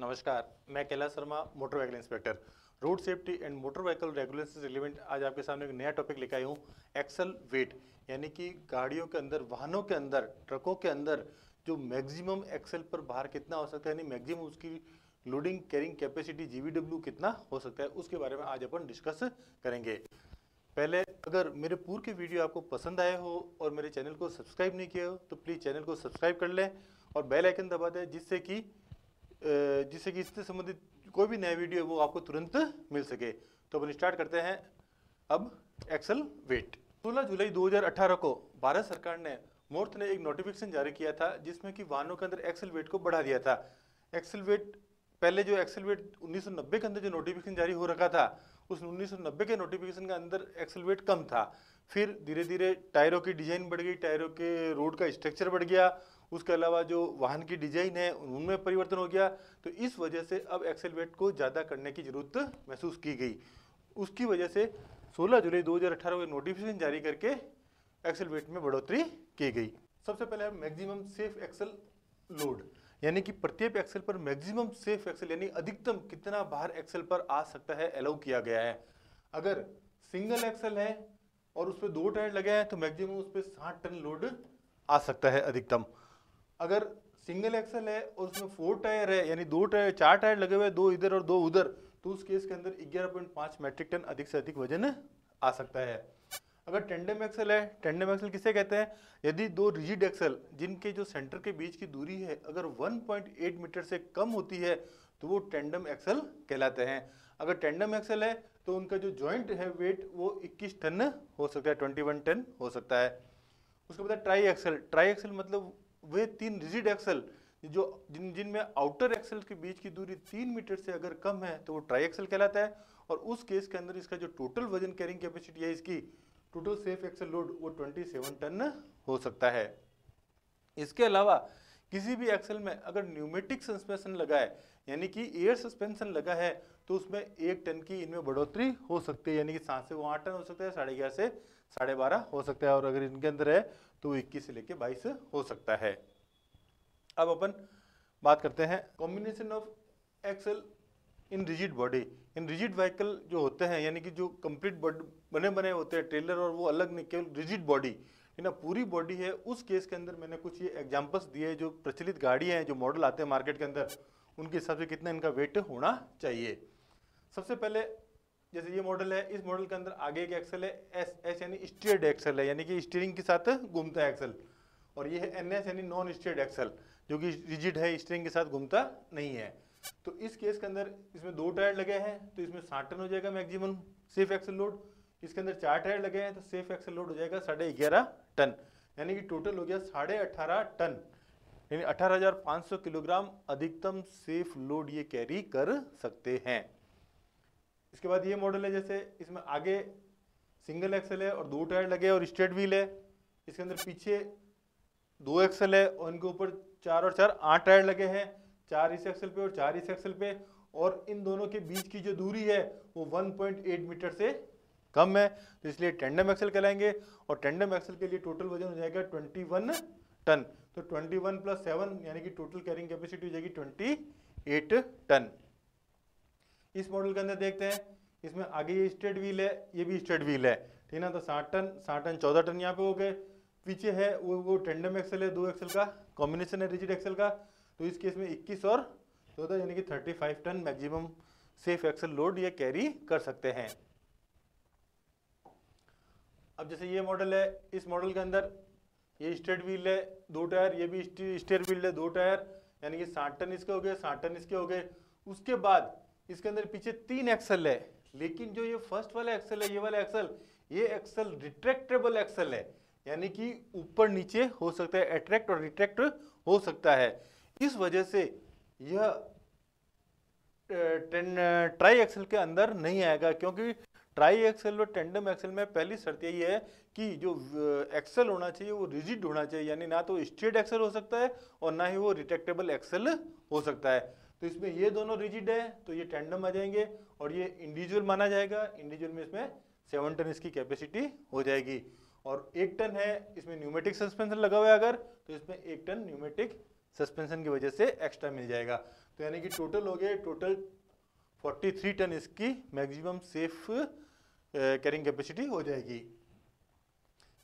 नमस्कार, मैं Kailash Sharma, motor vehicle inspector road safety and motor vehicle regulation relevant आज आपके सामने एक नया टॉपिक लेकर आई हूँ एक्सल वेट यानी कि गाड़ियों के अंदर, वाहनों के अंदर ट्रकों के अंदर, जो मैक्सिमम एक्सेल पर भार कितना हो सकता है, यानी मैक्सिमम उसकी लोडिंग कैरिंग कैपेसिटी जीवीडब्ल्यू कितना हो सकता है, उसके बारे में आज अपन डिस्कस करेंगे। पहले, अगर मेरे पूर्व के वीडियो आपको पसंद आए हो और मेरे चैनल को सब्सक्राइब नहीं किया हो तो प्लीज़ चैनल को सब्सक्राइब कर लें और बेल आइकन दबा दें, जिससे कि जिससे कि इससे संबंधित कोई भी नया वीडियो वो आपको तुरंत मिल सके। तो अपन स्टार्ट करते हैं अब एक्सल वेट 16 जुलाई 2018 को भारत सरकार ने मोर्थ ने एक नोटिफिकेशन जारी किया था, जिसमें कि वाहनों के अंदर एक्सल वेट को बढ़ा दिया था। एक्सल वेट पहले जो एक्सल वेट 1990 के अंदर जो नोटिफिकेशन जारी हो रखा था, उस 1990 के नोटिफिकेशन के अंदर एक्सल वेट कम था। फिर धीरे धीरे टायरों की डिज़ाइन बढ़ गई, टायरों के रोड का स्ट्रक्चर बढ़ गया उसके अलावा जो वाहन की डिज़ाइन है, उनमें परिवर्तन हो गया। तो इस वजह से अब एक्सल वेट को ज़्यादा करने की ज़रूरत महसूस की गई। उसकी वजह से 16 जुलाई 2018 को नोटिफिकेशन जारी करके एक्सल वेट में बढ़ोतरी की गई। सबसे पहले है मैक्सिमम सेफ़ एक्सल लोड यानी कि प्रत्येक एक्सेल पर मैक्सिमम सेफ़ एक्सेल यानी अधिकतम कितना बाहर एक्सेल पर आ सकता है अलाउ किया गया है। अगर सिंगल एक्सेल है और उस पर दो टायर लगे हैं तो मैक्सिमम उस पर साठ टन लोड आ सकता है अधिकतम। अगर सिंगल एक्सल है और उसमें फोर टायर है, यानी दो टायर, चार टायर लगे हुए दो इधर और दो उधर तो उस केस के अंदर 11.5 मैट्रिक टन अधिक से अधिक वज़न आ सकता है। अगर टेंडम एक्सल है, टेंडम एक्सल किसे कहते हैं? यदि दो रिजिड एक्सल जिनके जो सेंटर के बीच की दूरी है, अगर 1.8 मीटर से कम होती है तो वो टेंडम एक्सल कहलाते हैं। अगर टेंडम एक्सल है तो उनका जो जॉइंट है वेट, वो 21 टन हो सकता है 21 टन हो सकता है। उसके बाद ट्राई एक्सल ट्राई एक्सल मतलब वे तीन रिजिड एक्सेल जो जिन, जिनमें आउटर एक्सेल के बीच की दूरी तीन मीटर से अगर कम है तो वो ट्राई एक्सेल कहलाता है। और उस केस के अंदर इसका जो टोटल वज़न कैरिंग कैपेसिटी है, इसकी टोटल सेफ़ एक्सल लोड वो 27 टन हो सकता है। इसके अलावा, किसी भी एक्सेल में अगर न्यूमेटिक सस्पेंशन लगा है, यानी कि एयर सस्पेंशन लगा है तो उसमें एक टन की इनमें बढ़ोतरी हो सकती है, यानी कि सात से वो आठ टन हो सकता है, साढ़े ग्यारह से साढ़े बारह हो सकता है, और अगर इनके अंदर है तो इक्कीस से लेके बाईस हो सकता है। अब अपन बात करते हैं combination of axle in rigid body in rigid vehicle जो होते हैं, यानी कि जो कंप्लीट बने बने होते हैं ट्रेलर और वो अलग नहीं, केवल रिजिड बॉडी ना, पूरी बॉडी है, उस केस के अंदर मैंने कुछ ये एग्जांपल्स दिए जो प्रचलित गाड़ियाँ हैं, जो मॉडल आते हैं मार्केट के अंदर, उनके हिसाब से कितना इनका वेट होना चाहिए। सबसे पहले जैसे ये मॉडल है, इस मॉडल के अंदर आगे एक एक्सल है एस एस यानी स्टीयर्ड एक्सल है, यानी कि स्टीयरिंग के साथ घूमता है एक्सल और ये है एन एस यानी नॉन स्टीयर्ड एक्सल जो कि रिजिड है स्टीयरिंग के साथ घूमता नहीं है। तो इस केस के अंदर इसमें दो टायर लगे हैं तो इसमें साठ टन हो जाएगा मैक्सिमम सेफ़ एक्सल लोड इसके अंदर चार टायर लगे हैं तो सेफ़ एक्सल लोड हो जाएगा साढ़े ग्यारह टन। यानी कि टोटल हो गया साढ़े अठारह टन। यानी अठारह हज़ार पाँच सौ किलोग्राम अधिकतम सेफ़ लोड ये कैरी कर सकते हैं। इसके बाद ये मॉडल है, जैसे इसमें आगे सिंगल एक्सेल है और दो टायर लगे और स्ट्रेट व्हील है। इसके अंदर पीछे दो एक्सल है और इनके ऊपर चार और चार आठ टायर लगे हैं। चार इस एक्सल पे और चार इस एक्सल पे और इन दोनों के बीच की जो दूरी है, वो 1.8 मीटर से कम है। तो इसलिए टेंडम एक्सल कहलाएँगे और टेंडम एक्सल के लिए टोटल वज़न हो जाएगा 21 टन तो 21 प्लस सेवन यानी कि टोटल कैरिंग कैपेसिटी हो जाएगी 28 टन इस मॉडल के अंदर देखते हैं। इसमें आगे ये स्ट्रेट व्हील है, ये भी स्ट्रेट व्हील है। ठीक है ना? तो साठ टन साठ टन, चौदह टन यहाँ पे हो गए। पीछे है वो वो टेंडम एक्सेल है, दो एक्सेल का। कॉम्बिनेशन है रिजिड एक्सेल का। तो इस केस में 21 और चौदह, यानी कि 35 ton maximum safe axle load ये कैरी कर सकते हैं। अब जैसे ये मॉडल है, इस मॉडल के अंदर ये स्ट्रेट व्हील है, दो टायर, ये भी स्टेयर व्हील है, दो टायर, यानी कि साठ टन इसके हो गए, साठ टन इसके हो गए। उसके बाद इसके अंदर पीछे तीन एक्सल है। लेकिन जो ये फ़र्स्ट वाला एक्सेल है, ये वाला एक्सेल ये एक्सेल रिट्रैक्टेबल एक्सेल है। यानी कि ऊपर नीचे हो सकता है अट्रैक्ट और रिट्रैक्ट हो सकता है। इस वजह से यह ट्राई एक्सल के अंदर नहीं आएगा, क्योंकि ट्राई एक्सल और टेंडम एक्सेल में पहली शर्त यही है कि जो एक्सल होना चाहिए, वो रिजिड होना चाहिए। यानी ना तो स्ट्रेट एक्सेल हो सकता है और ना ही वो रिट्रैक्टेबल एक्सेल हो सकता है। तो इसमें ये दोनों रिजिड है तो ये टेंडम आ जाएँगे और ये इंडिविजुअल माना जाएगा। इंडिविजुअल में इसमें सेवन टन इसकी कैपेसिटी हो जाएगी। और एक टन है, इसमें न्यूमेटिक सस्पेंशन लगा हुआ है अगर तो इसमें एक टन न्यूमेटिक सस्पेंशन की वजह से एक्स्ट्रा मिल जाएगा। तो यानी कि टोटल हो गए टोटल 43 टन इसकी मैक्सिमम सेफ़ कैरिंग कैपेसिटी हो जाएगी।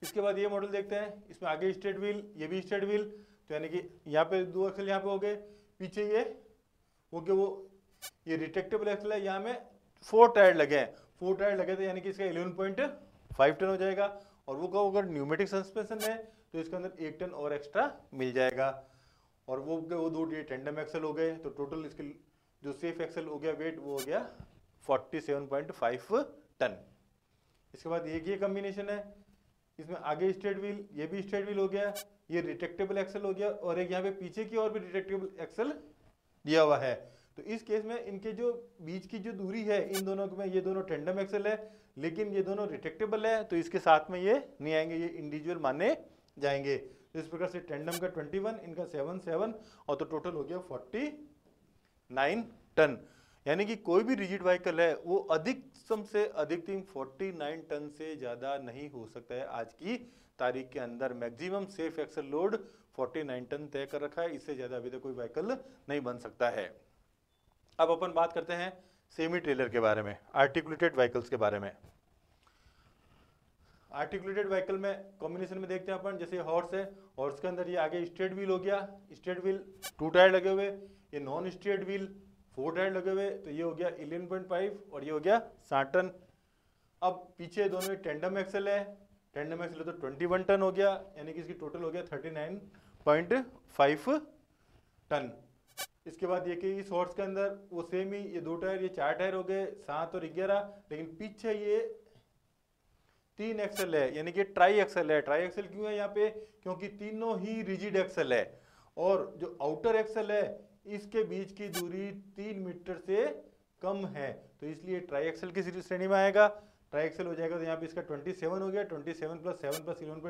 इसके बाद ये मॉडल देखते हैं। इसमें आगे स्टेट व्हील ये भी स्टेट व्हील तो यानी कि यहाँ पे दो एक्सल यहाँ पे हो गए। पीछे ये हो गए वो, ये रिटेक्टेबल एक्सल है, यहाँ में फोर टायर लगे हैं। फोर टायर लगे थे, यानी कि इसका इलेवन पॉइंट फाइव टन हो जाएगा। और वो कहो, अगर न्यूमेटिक सस्पेंशन है तो इसके अंदर एक टन और एक्स्ट्रा मिल जाएगा। और वो वो दो टेंडम एक्सल हो गए तो टोटल इसके जो सेफ़ एक्सल हो गया वेट वो हो गया 47.5 टन इसके बाद एक ये कम्बिनेशन है, इसमें आगे स्ट्रेट व्हील ये भी स्ट्रेट व्हील हो गया, ये रिटेक्टेबल एक्सल हो गया, और एक यहाँ पे पीछे की और भी रिटेक्टेबल एक्सल दिया हुआ है। तो इस केस में इनके जो बीच की जो दूरी है, इन दोनों में ये दोनों टेंडम एक्सल है, लेकिन ये दोनों रिटेक्टेबल है तो इसके साथ में ये नहीं आएँगे, ये इंडिविजुअल माने जाएँगे। तो इस प्रकार से टेंडम का 21 इनका 7 7 और तो टोटल हो गया 49 टन यानी कि कोई भी रिजिड व्हीकल है, वो अधिकतम से अधिकतम 49 टन से ज़्यादा नहीं हो सकता है। आज की तारीख के अंदर maximum safe axle load 49 ton तय कर रखा है, इससे ज़्यादा अभी तक कोई व्हीकल नहीं बन सकता है। अब अपन बात करते हैं सेमी ट्रेलर के बारे में आर्टिकुलेटेड व्हीकल्स के बारे में। आर्टिकुलेटेड व्हीकल में कॉम्बिनेशन में देखते हैं अपन, जैसे हॉर्स है हॉर्स के अंदर ये आगे स्ट्रेट व्हील हो गया स्ट्रेट व्हील टू टायर लगे हुए, ये non straight wheel four tyre लगे हुए तो ये हो गया इलेवन पॉइंट फाइव और ये हो गया साठ टन। अब पीछे दोनों टेंडम एक्सल है टेंडम एक्सल है तो ट्वेंटी वन टन हो गया, यानी कि इसकी टोटल हो गया thirty nine point five ton. इसके बाद ये कि इस हॉर्स के अंदर वो सेम ही, ये दो टायर, ये चार टायर हो गए, सात और ग्यारह, लेकिन पीछे ये तीन एक्सल है, यानी कि ट्राई एक्सल है। ट्राई एक्सल क्यों है यहाँ पे? क्योंकि तीनों ही रिजिड एक्सल है। और जो आउटर एक्सल है, इसके बीच की दूरी तीन मीटर से कम है। तो इसलिए ट्राई एक्सल की श्रेणी में आएगा। ट्राई एक्सल हो जाएगा तो यहाँ पे इसका 27 हो गया। 27 प्लस सेवन प्लस इलेवन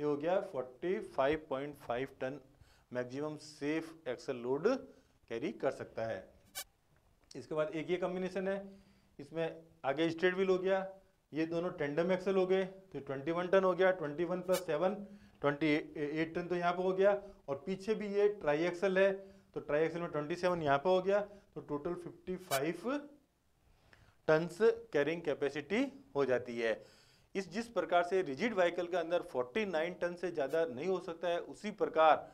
ये हो गया 45.5 ton maximum safe axle load carry कर सकता है। इसके बाद एक ये कॉम्बिनेशन है, इसमें आगे स्ट्रेट व्हील हो गया, ये दोनों टेंडम एक्सल हो गए तो 21 टन हो गया 21 प्लस सेवन ट्वेंटी टन तो यहाँ पे हो गया, और पीछे भी ये ट्राई एक्सल है तो ट्राई एक्सल में 27 यहाँ पे हो गया तो टोटल 55 टन्स कैरिंग कैपेसिटी हो जाती है। इस जिस प्रकार से रिजिड व्हीकल के अंदर 49 टन से ज़्यादा नहीं हो सकता है, उसी प्रकार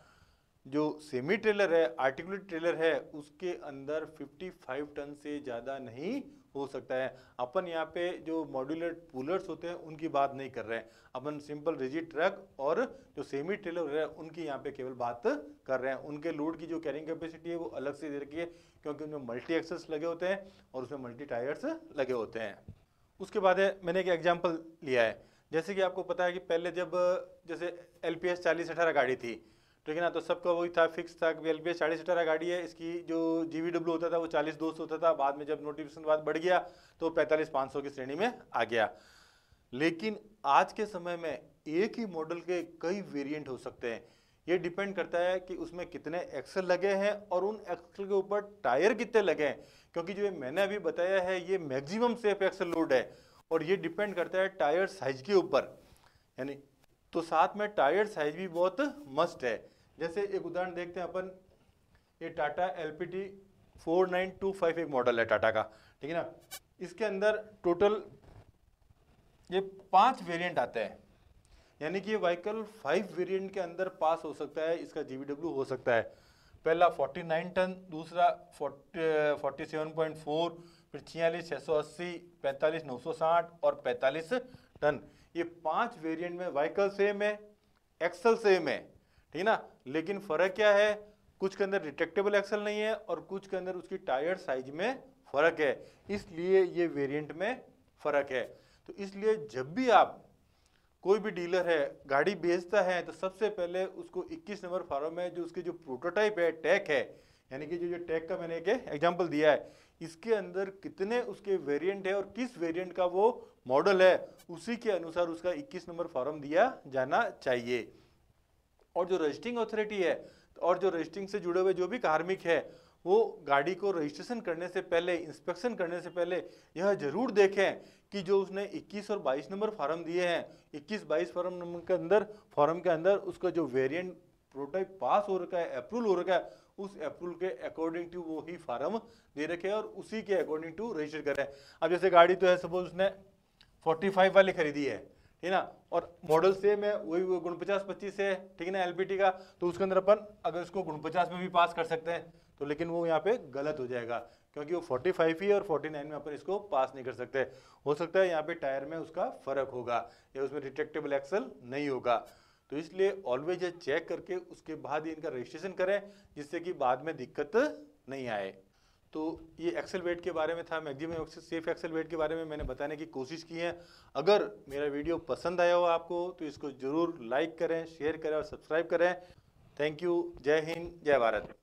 जो सेमी ट्रेलर है आर्टिकुलेट ट्रेलर है, उसके अंदर 55 टन से ज़्यादा नहीं हो सकता है। अपन यहाँ पे जो मॉड्यूलर पुलर्स होते हैं, उनकी बात नहीं कर रहे हैं। अपन सिंपल रिजिड ट्रक और जो सेमी ट्रेलर है, उनकी यहाँ पे केवल बात कर रहे हैं। उनके लोड की जो कैरिंग कैपेसिटी है, वो अलग से दे रखी है, क्योंकि उनमें मल्टी एक्सेस लगे होते हैं और उसमें मल्टी टायर्स लगे होते हैं। उसके बाद है, मैंने एक एग्ज़ाम्पल लिया है। जैसे कि आपको पता है कि पहले जब, जैसे एल पी एस चालीस अठारह गाड़ी थी, ठीक है ना तो सबका वही था फिक्स था कि एल पी एस चालीस अठारह गाड़ी है, इसकी जो जी वी डब्ल्यू होता था वो चालीस दो सौ होता था, बाद में जब नोटिफिकेशन बाद बढ़ गया तो पैंतालीस पाँच सौ की श्रेणी में आ गया। लेकिन आज के समय में एक ही मॉडल के कई वेरिएंट हो सकते हैं। ये डिपेंड करता है कि उसमें कितने एक्सल लगे हैं और उन एक्सल के ऊपर टायर कितने लगे हैं। क्योंकि जो मैंने अभी बताया है, ये मैक्सिमम सेफ़ एक्सल लोड है और ये डिपेंड करता है टायर साइज़ के ऊपर। यानी तो साथ में टायर साइज़ भी बहुत मस्ट है। जैसे एक उदाहरण देखते हैं अपन, ये Tata L P T four nine two five एक मॉडल है टाटा का, ठीक है ना? इसके अंदर टोटल ये पाँच वेरिएंट आते हैं। यानी कि ये व्हीकल फाइव वेरिएंट के अंदर पास हो सकता है, इसका जीवीडब्ल्यू हो सकता है। पहला 49 टन, दूसरा 47.4 फिर छियालीस छः सौ अस्सी, पैंतालीस, नौ सौ साठ और 45 टन। ये पाँच वेरिएंट में व्हीकल सेम है एक्सल सेम है, ठीक है ना? लेकिन फ़र्क क्या है? कुछ के अंदर डिटेक्टेबल एक्सल नहीं है और कुछ के अंदर उसकी टायर साइज़ में फ़र्क है। इसलिए ये वेरिएंट में फ़र्क है। तो इसलिए जब भी आप कोई भी डीलर है, गाड़ी बेचता है तो सबसे पहले उसको 21 नंबर फॉर्म में जो उसके जो प्रोटोटाइप है टैक है, यानी कि जो जो टैग का मैंने एक एग्जांपल दिया है, इसके अंदर कितने उसके वेरिएंट है और किस वेरिएंट का वो मॉडल है, उसी के अनुसार उसका 21 नंबर फॉर्म दिया जाना चाहिए। और जो रजिस्ट्रिंग अथॉरिटी है, और जो रजिस्ट्रिंग से जुड़े हुए जो भी कार्मिक है वो गाड़ी को रजिस्ट्रेशन करने से पहले, इंस्पेक्शन करने से पहले यह ज़रूर देखें कि जो उसने 21 और 22 नंबर फॉर्म दिए हैं 21 22 फॉर्म नंबर के अंदर, फॉर्म के अंदर उसका जो वेरिएंट प्रोटाइप पास हो रखा है अप्रूवल हो रखा है, उस अप्रूवल के अकॉर्डिंग टू वो ही फार्म दे रखे और उसी के अकॉर्डिंग टू रजिस्टर करें अब जैसे गाड़ी तो है सपोज़ उसने 45 वाली खरीदी है, ठीक ना? और मॉडल सेम है, वही गुण पचास पच्चीस है, ठीक है ना एलपीटी का तो उसके अंदर अपन अगर उसको गुण पचास में भी पास कर सकते हैं तो लेकिन वो यहाँ पे गलत हो जाएगा, क्योंकि वो 45 ही है और 49 में अपन इसको पास नहीं कर सकते। हो सकता है यहाँ पे टायर में उसका फ़र्क होगा, या उसमें रिटेक्टेबल एक्सल नहीं होगा। तो इसलिए ऑलवेज ये चेक करके उसके बाद ही इनका रजिस्ट्रेशन करें, जिससे कि बाद में दिक्कत नहीं आए। तो ये एक्सेल वेट के बारे में था मैक्सिमम सेफ़ एक्सेल वेट के बारे में मैंने बताने की कोशिश की है। अगर मेरा वीडियो पसंद आया हो आपको तो इसको ज़रूर लाइक करें शेयर करें और सब्सक्राइब करें। थैंक यू जय हिंद जय भारत